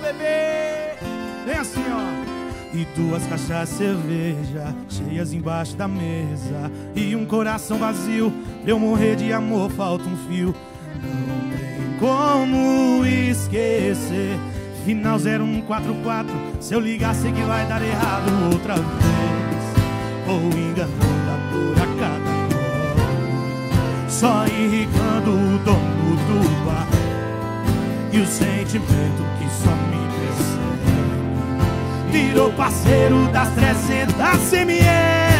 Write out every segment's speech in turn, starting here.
bebê. Vem assim, ó. E duas caixas de cerveja cheias embaixo da mesa. E um coração vazio, pra eu morrer de amor, falta um fio. Não tem como esquecer. Final 0144. Se eu ligar, sei que vai dar errado outra vez. Ou enganando a dor a cada nome. Só irrigando o dono. E o sentimento que só me persegue. Virou parceiro das 300 ml.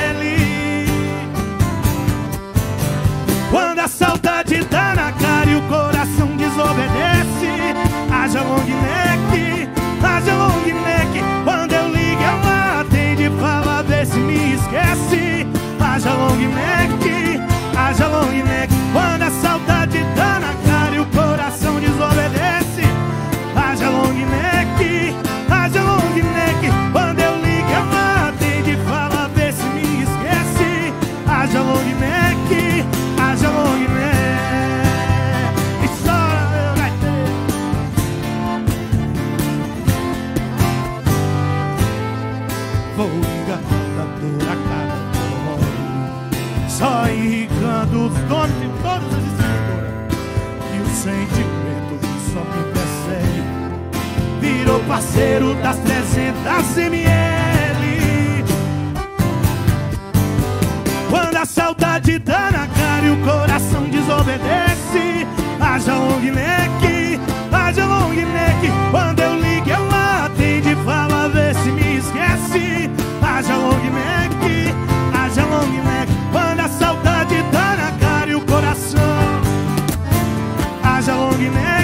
Enganando a cada Só irrigando os donos de todas as escrituras E o sentimento que só me persegue Virou parceiro das 300 ml looking